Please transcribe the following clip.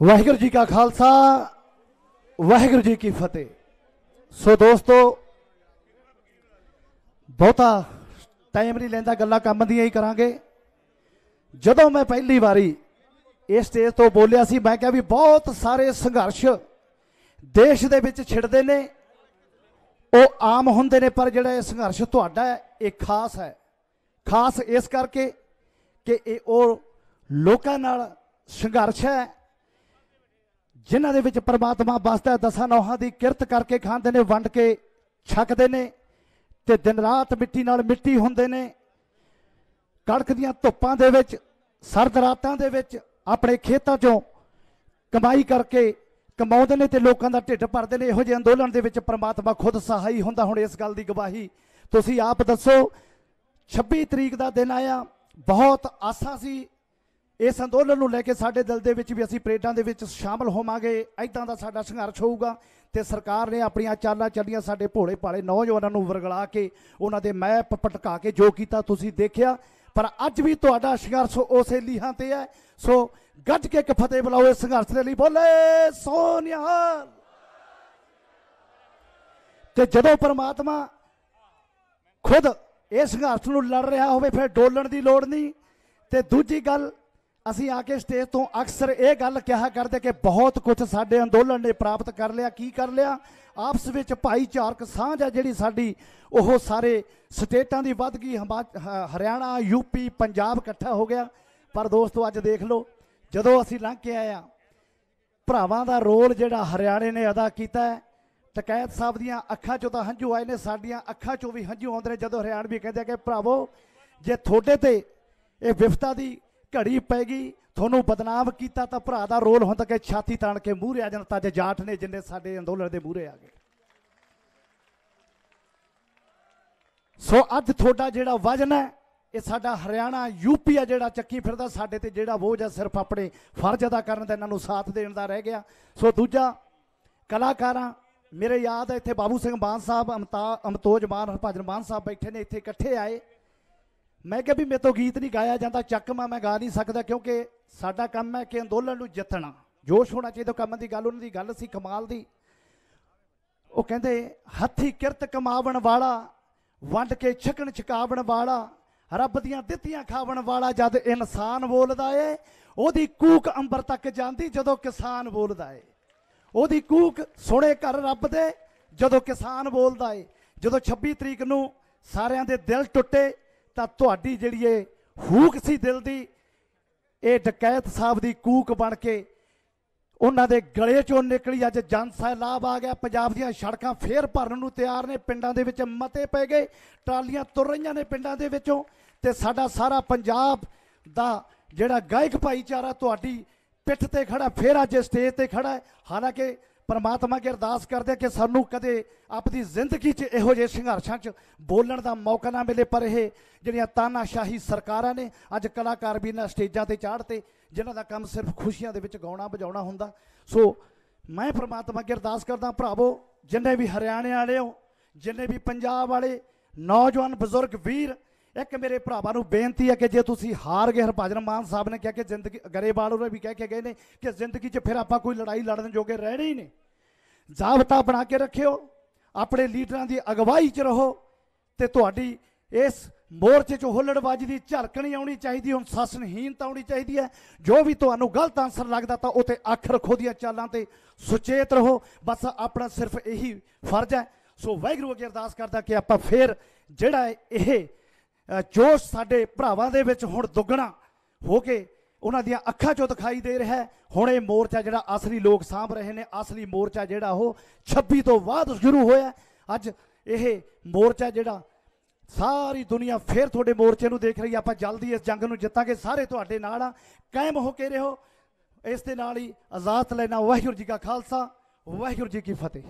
ਵਾਹਿਗੁਰੂ ਜੀ ਕਾ ਖਾਲਸਾ, ਵਾਹਿਗੁਰੂ ਜੀ ਕੀ ਫਤਿਹ। ਸੋ ਦੋਸਤੋ, ਬਹੁਤਾ ਟਾਈਮ ਨਹੀਂ ਲੈਂਦਾ, ਗੱਲਾਂ ਕੰਮ ਦੀਆਂ ਹੀ ਕਰਾਂਗੇ। ਜਦੋਂ ਮੈਂ ਪਹਿਲੀ ਵਾਰੀ ਇਸ ਸਟੇਜ ਤੋਂ ਬੋਲਿਆ ਸੀ, ਮੈਂ ਕਿਹਾ ਵੀ ਬਹੁਤ ਸਾਰੇ ਸੰਘਰਸ਼ ਦੇਸ਼ ਦੇ ਵਿੱਚ ਛਿੜਦੇ ਨੇ। ਉਹ ਆਮ ਹੁੰਦੇ ਨੇ, ਪਰ ਜਿਹੜਾ ਇਹ ਸੰਘਰਸ਼ ਤੁਹਾਡਾ ਹੈ, ਇਹ ਖਾਸ ਹੈ। ਖਾਸ ਇਸ ਕਰਕੇ ਕਿ ਇਹ ਉਹ ਲੋਕਾਂ ਨਾਲ ਸੰਘਰਸ਼ ਹੈ ਜਿਨ੍ਹਾਂ ਦੇ ਵਿੱਚ ਪਰਮਾਤਮਾ ਵਸਦਾ ਦਸਾਂ ਨੌਹਾਂ ਦੀ ਕਿਰਤ ਕਰਕੇ ਖਾਂਦੇ ਨੇ, ਵੰਡ ਕੇ ਛਕਦੇ ਨੇ ਤੇ ਦਿਨ ਰਾਤ ਮਿੱਟੀ ਨਾਲ ਮਿੱਟੀ ਹੁੰਦੇ ਨੇ। ਕੜਕ ਦੀਆਂ ਧੁੱਪਾਂ ਦੇ ਵਿੱਚ, ਸਰਦ ਰਾਤਾਂ ਦੇ ਵਿੱਚ ਆਪਣੇ ਖੇਤਾਂ 'ਚੋਂ ਕਮਾਈ ਕਰਕੇ ਕਮਾਉਂਦੇ ਨੇ ਤੇ ਲੋਕਾਂ ਦਾ ਢਿੱਡ ਭਰਦੇ ਨੇ। ਇਹੋ ਜਿਹੇ ਅੰਦੋਲਨ ਦੇ ਵਿੱਚ ਪ੍ਰਮਾਤਮਾ ਖੁਦ ਸਹਾਈ ਹੁੰਦਾ। ਹੁਣ ਇਸ ਗੱਲ ਦੀ ਗਵਾਹੀ ਤੁਸੀਂ ਆਪ ਦੱਸੋ। 26 ਤਰੀਕ ਦਾ ਦਿਨ ਆਇਆ। ਬਹੁਤ ਆਸਾਂ ਸੀ। ਇਸ ਅੰਦੋਲਨ ਨੂੰ ਲੈ ਕੇ ਸਾਡੇ ਦਿਲ ਦੇ ਵਿੱਚ ਵੀ ਅਸੀਂ ਪਰੇਡਾਂ ਦੇ ਵਿੱਚ ਸ਼ਾਮਲ ਹੋਵਾਂਗੇ ਐਦਾਂ ਦਾ ਸਾਡਾ ਸੰਘਰਸ਼ ਹੋਊਗਾ ਤੇ ਸਰਕਾਰ ਨੇ ਆਪਣੀਆਂ ਚਾਲਾਂ ਚੱਲੀਆਂ ਸਾਡੇ ਭੋਲੇ ਭਾਲੇ ਨੌਜਵਾਨਾਂ ਨੂੰ ਵਰਗਲਾ ਕੇ ਉਹਨਾਂ ਦੇ ਮੈਪ ਪਟਕਾ ਕੇ ਜੋ ਕੀਤਾ ਤੁਸੀਂ ਦੇਖਿਆ, ਪਰ ਅੱਜ ਵੀ ਤੁਹਾਡਾ ਸੰਘਰਸ਼ ਉਸੇ ਲੀਹਾਂ ਤੇ ਹੈ। ਸੋ ਗੱਜ ਕੇ ਇੱਕ ਫਤਿਹ ਬੁਲਾਓ ਇਸ ਸੰਘਰਸ਼ ਦੇ ਲਈ, ਬੋਲੇ ਸੋਨਿਹਾਲ ਤੇ ਜਦੋਂ ਪਰਮਾਤਮਾ ਖੁਦ ਇਸ ਸੰਘਰਸ਼ ਨੂੰ ਲੜ ਰਿਹਾ ਹੋਵੇ, ਫਿਰ ਡੋਲਣ ਦੀ ਲੋੜ ਨਹੀਂ। ਤੇ ਦੂਜੀ ਗੱਲ ਅਸੀਂ ਆ ਕੇ ਸਟੇਜ ਤੋਂ ਅਕਸਰ ਇਹ ਗੱਲ ਕਿਹਾ ਕਰਦੇ ਕਿ ਬਹੁਤ ਕੁਝ ਸਾਡੇ ਅੰਦੋਲਨ ਨੇ ਪ੍ਰਾਪਤ ਕਰ ਲਿਆ, ਕੀ ਕਰ ਲਿਆ? ਆਪਸ ਵਿੱਚ ਭਾਈਚਾਰਕ ਸਾਂਝ ਹੈ ਜਿਹੜੀ ਸਾਡੀ, ਉਹ ਸਾਰੇ ਸਟੇਟਾਂ ਦੀ ਵੱਧ ਗਈ, ਹਿਮਾ- ਹ- ਹਰਿਆਣਾ ਯੂਪੀ ਪੰਜਾਬ ਇਕੱਠਾ ਹੋ ਗਿਆ। ਪਰ ਦੋਸਤੋ, ਅੱਜ ਦੇਖ ਲਓ, ਜਦੋਂ ਅਸੀਂ ਲੰਘ ਕੇ ਆਏ ਆ ਭਰਾਵਾਂ ਦਾ ਰੋਲ ਜਿਹੜਾ ਹਰਿਆਣੇ ਨੇ ਅਦਾ ਕੀਤਾ ਹੈ, ਟਕੈਤ ਸਾਹਿਬ ਦੀਆਂ ਅੱਖਾਂ 'ਚੋਂ ਤਾਂ ਹੰਝੂ ਆਏ ਨੇ, ਸਾਡੀਆਂ ਅੱਖਾਂ 'ਚੋਂ ਵੀ ਹੰਝੂ ਆਉਂਦੇ ਨੇ, ਜਦੋਂ ਹਰਿਆਣਵੀ ਕਹਿੰਦੇ ਕਿ ਭਰਾਵੋ, ਜੇ ਤੁਹਾਡੇ ਤੇ ਇਹ ਵਿਫਤਾ ਦੀ ਘੜੀ ਪੈ ਗਈ, ਤੁਹਾਨੂੰ ਬਦਨਾਮ ਕੀਤਾ ਤਾਂ ਭਰਾ ਦਾ ਰੋਲ ਹੁੰਦਾ ਕਿ ਛਾਤੀ ਤਾਣ ਕੇ ਮੂਹਰੇ ਆ ਜਾਣ, ਤਾਂ ਜੇ ਜਾਟ ਨੇ ਜਿੰਨੇ ਸਾਡੇ ਅੰਦੋਲਨ ਦੇ ਮੂਹਰੇ ਆ ਗਏ। ਸੋ ਅੱਜ ਤੁਹਾਡਾ ਜਿਹੜਾ ਵਜਨ ਹੈ, ਇਹ ਸਾਡਾ ਹਰਿਆਣਾ, ਯੂਪੀ ਆ ਜਿਹੜਾ ਚੱਕੀ ਫਿਰਦਾ, ਸਾਡੇ ਤੇ ਜਿਹੜਾ ਬੋਝ ਹੈ ਸਿਰਫ ਆਪਣੇ ਫਰਜ਼ ਅਦਾ ਕਰਨ ਦਾ ਇਹਨਾਂ ਨੂੰ ਸਾਥ ਦੇਣ ਦਾ ਰਹਿ ਗਿਆ। ਸੋ ਦੂਜਾ, ਕਲਾਕਾਰਾਂ, ਮੇਰੇ ਯਾਦ ਹੈ ਇੱਥੇ ਬਾਬੂ ਸਿੰਘ ਮਾਨ ਸਾਹਿਬ, ਅਮਤਾ, ਅਮਤੋਜ ਮਾਨ, ਹਰਭਜਨ ਮਾਨ ਸਾਹਿਬ ਬੈਠੇ ਨੇ, ਇੱਥੇ ਇਕੱਠੇ ਆਏ। ਮੈਂ ਕਿਹਾ ਵੀ ਮੇਰੇ ਤੋਂ ਗੀਤ ਨਹੀਂ ਗਾਇਆ ਜਾਂਦਾ ਚੱਕਮਾ ਮੈਂ ਗਾ ਨਹੀਂ ਸਕਦਾ ਕਿਉਂਕਿ ਸਾਡਾ ਕੰਮ ਹੈ ਕਿ ਅੰਦੋਲਨ ਨੂੰ ਜਿੱਤਣਾ। ਜੋਸ਼ ਹੋਣਾ ਚਾਹੀਦਾ ਕੰਮ ਦੀ ਗੱਲ, ਉਹਨਾਂ ਦੀ ਗੱਲ ਸੀ ਕਮਾਲ ਦੀ। ਉਹ ਕਹਿੰਦੇ, ਹੱਥੀ ਕਿਰਤ ਕਮਾਵਣ ਵਾਲਾ, ਵੰਡ ਕੇ ਛਕਣ ਛਕਾਵਣ ਵਾਲਾ, ਰੱਬ ਦੀਆਂ ਦਿੱਤੀਆਂ ਖਾਵਣ ਵਾਲਾ ਜਦ ਇਨਸਾਨ ਬੋਲਦਾ ਏ, ਉਹਦੀ ਕੂਕ ਅੰਬਰ ਤੱਕ ਜਾਂਦੀ ਜਦੋਂ ਕਿਸਾਨ ਬੋਲਦਾ ਏ। ਉਹਦੀ ਕੂਕ ਸੁਣੇ ਘਰ ਰੱਬ ਦੇ, ਜਦੋਂ ਕਿਸਾਨ ਬੋਲਦਾ ਏ। ਜਦੋਂ 26 ਤਰੀਕ ਨੂੰ ਸਾਰਿਆਂ ਦੇ ਦਿਲ ਟੁੱਟੇ ਤਾਂ ਤੁਹਾਡੀ ਜਿਹੜੀ ਇਹ ਹੂਕ ਸੀ ਦਿਲ ਦੀ, ਇਹ ਡਕੈਤ ਸਾਹਿਬ ਦੀ ਕੂਕ ਬਣ ਕੇ ਉਹਨਾਂ ਦੇ ਗਲੇ ਚੋਂ ਨਿਕਲੀ। ਅੱਜ ਜਨ ਸੈਲਾਬ ਆ ਗਿਆ, ਪੰਜਾਬ ਦੀਆਂ ਸੜਕਾਂ ਫੇਰ ਭਰਨ ਨੂੰ ਤਿਆਰ ਨੇ। ਪਿੰਡਾਂ ਦੇ ਵਿੱਚ ਮਤੇ ਪੈ ਗਏ, ਟਰਾਲੀਆਂ ਤੁਰ ਰਹੀਆਂ ਨੇ ਪਿੰਡਾਂ ਦੇ ਵਿੱਚੋਂ। ਤੇ ਸਾਡਾ ਸਾਰਾ ਪੰਜਾਬ ਦਾ ਜਿਹੜਾ ਗਾਇਕ ਭਾਈਚਾਰਾ ਤੁਹਾਡੀ ਪਿੱਠ ਤੇ ਖੜਾ, ਫੇਰ ਅੱਜ ਸਟੇਜ ਤੇ ਖੜਾ ਹੈ। ਹਾਲਾਂਕਿ ਪਰਮਾਤਮਾ ਅੱਗੇ ਅਰਦਾਸ ਕਰਦੇ ਹਾਂ ਕਿ ਸਾਨੂੰ ਕਦੇ ਆਪਣੀ ਜ਼ਿੰਦਗੀ 'ਚ ਇਹੋ ਜਿਹੇ ਸੰਘਰਸ਼ਾਂ 'ਚ ਬੋਲਣ ਦਾ ਮੌਕਾ ਨਾ ਮਿਲੇ, ਪਰ ਇਹ ਜਿਹੜੀਆਂ ਤਾਨਾਸ਼ਾਹੀ ਸਰਕਾਰਾਂ ਨੇ, ਅੱਜ ਕਲਾਕਾਰ ਵੀ ਇਹਨਾਂ ਸਟੇਜਾਂ ਤੇ ਚਾੜ੍ਹਤੇ, ਜਿਨ੍ਹਾਂ ਦਾ ਕੰਮ ਸਿਰਫ ਖੁਸ਼ੀਆਂ ਦੇ ਵਿੱਚ ਗਾਉਣਾ ਵਜਾਉਣਾ ਹੁੰਦਾ। ਸੋ ਮੈਂ ਪਰਮਾਤਮਾ ਅੱਗੇ ਅਰਦਾਸ ਕਰਦਾ, ਭਰਾਵੋ, ਜਿੰਨੇ ਵੀ ਹਰਿਆਣੇ ਵਾਲੇ ਹੋ, ਜਿੰਨੇ ਵੀ ਪੰਜਾਬ ਵਾਲੇ ਨੌਜਵਾਨ ਬਜ਼ੁਰਗ ਵੀਰ ਇੱਕ ਮੇਰੇ ਭਰਾਵਾਂ ਨੂੰ ਬੇਨਤੀ ਹੈ ਕਿ ਜੇ ਤੁਸੀਂ ਹਾਰ ਗਏ, ਹਰਭਜਨ ਮਾਨ ਸਾਹਿਬ ਨੇ ਕਿਹਾ ਕਿ ਜ਼ਿੰਦਗੀ, ਗਰੇਵਾਲ ਉਹਨੇ ਵੀ ਕਹਿ ਕੇ ਗਏ ਨੇ ਕਿ ਜ਼ਿੰਦਗੀ 'ਚ ਫਿਰ ਆਪਾਂ ਕੋਈ ਲੜਾਈ ਲੜਨ ਜੋਗੇ ਰਹਿਣੇ ਹੀ ਨੇ ਜ਼ਾਬਤਾ ਬਣਾ ਕੇ ਰੱਖਿਓ, ਆਪਣੇ ਲੀਡਰਾਂ ਦੀ ਅਗਵਾਈ 'ਚ ਰਹੋ ਤੇ ਤੁਹਾਡੀ ਇਸ ਮੋਰਚੇ 'ਚ ਹੁੱਲੜਬਾਜੀ ਦੀ ਝਲਕ ਨਹੀਂ ਆਉਣੀ ਚਾਹੀਦੀ, ਹੁਣ ਸਸਨਹੀਨਤਾ ਆਉਣੀ ਚਾਹੀਦੀ ਹੈ। ਜੋ ਵੀ ਤੁਹਾਨੂੰ ਗਲਤ ਆਨਸਰ ਲੱਗਦਾ ਤਾਂ ਉਹ ਤੇ ਅੱਖ ਰੱਖੋ ਦੀਆਂ ਚਾਲਾਂ ਤੇ ਸੁਚੇਤ ਰਹੋ। ਬਸ ਆਪਣਾ ਸਿਰਫ ਇਹੀ ਫਰਜ਼ ਹੈ। ਸੋ ਵਾਹਿਗੁਰੂ ਅੱਗੇ ਅਰਦਾਸ ਕਰਦਾ ਕਿ ਆਪਾਂ ਫੇਰ ਜਿਹੜਾ ਇਹ ਜੋਸ਼ ਸਾਡੇ ਭਰਾਵਾਂ ਦੇ ਵਿੱਚ ਹੁਣ ਦੁੱਗਣਾ ਹੋ ਕੇ ਉਹਨਾਂ ਦੀਆਂ ਅੱਖਾਂ 'ਚੋਂ ਦਿਖਾਈ ਦੇ ਰਿਹਾ ਹੁਣ ਇਹ ਮੋਰਚਾ ਜਿਹੜਾ ਅਸਲੀ ਲੋਕ ਸਾਂਭ ਰਹੇ ਨੇ ਅਸਲੀ ਮੋਰਚਾ ਜਿਹੜਾ ਉਹ 26 ਤੋਂ ਬਾਅਦ ਸ਼ੁਰੂ ਹੋਇਆ ਅੱਜ ਇਹ ਮੋਰਚਾ ਜਿਹੜਾ ਸਾਰੀ ਦੁਨੀਆ ਫੇਰ ਤੁਹਾਡੇ ਮੋਰਚੇ ਨੂੰ ਦੇਖ ਰਹੀ ਹੈ। ਆਪਾਂ ਜਲਦੀ ਇਸ ਜੰਗ ਨੂੰ ਜਿੱਤਾਂਗੇ, ਸਾਰੇ ਤੁਹਾਡੇ ਨਾਲ ਆ। ਕਾਇਮ ਹੋ ਕੇ ਰਹੋ। ਇਸ ਦੇ ਨਾਲ ਹੀ ਆਜ਼ਾਦ ਲੈਣਾ ਵਾਹਿਗੁਰੂ ਜੀ ਕਾ ਖਾਲਸਾ, ਵਾਹਿਗੁਰੂ ਜੀ ਕੀ ਫਤਿਹ।